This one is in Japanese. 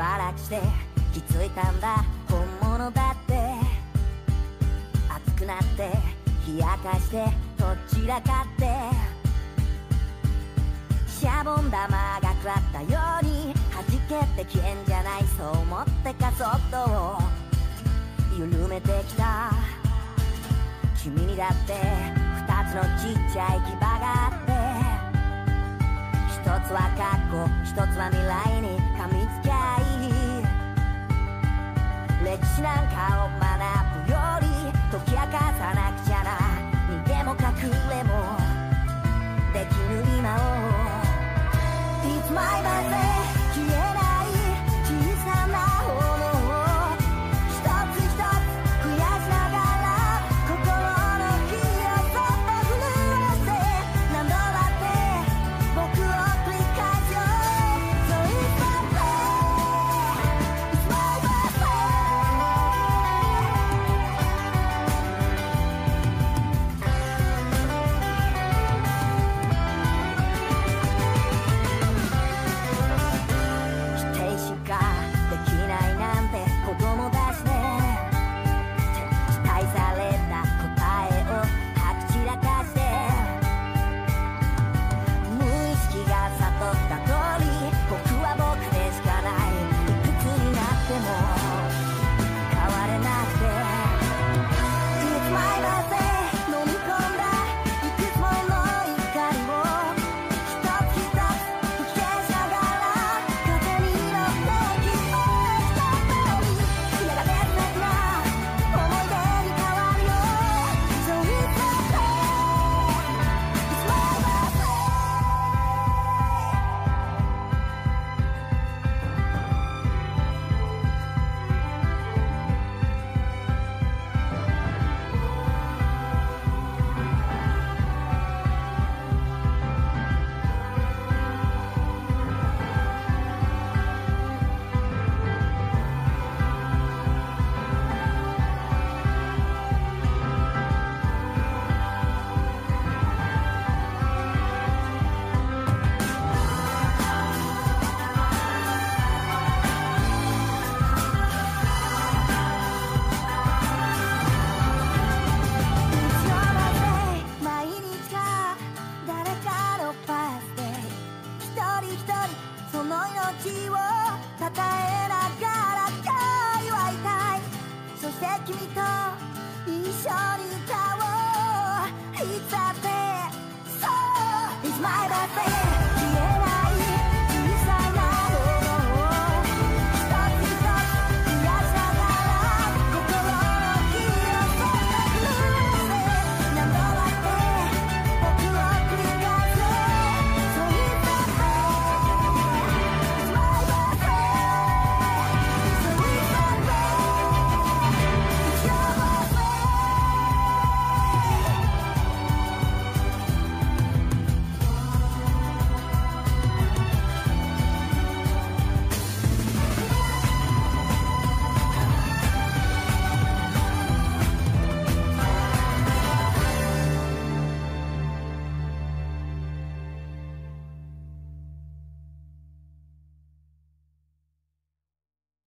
ばらくして気づいたんだ。本物だって。熱くなって冷やかしてどちらかって。シャボン玉が食らったように弾けて消えんじゃないそう思って加速度を緩めてきた。君にだって二つのちっちゃい牙があって。一つは過去一つは未来。白白飞その命をたたえながら祝いたい。そして君と一緒に歌おういつだってそう。It's my birthday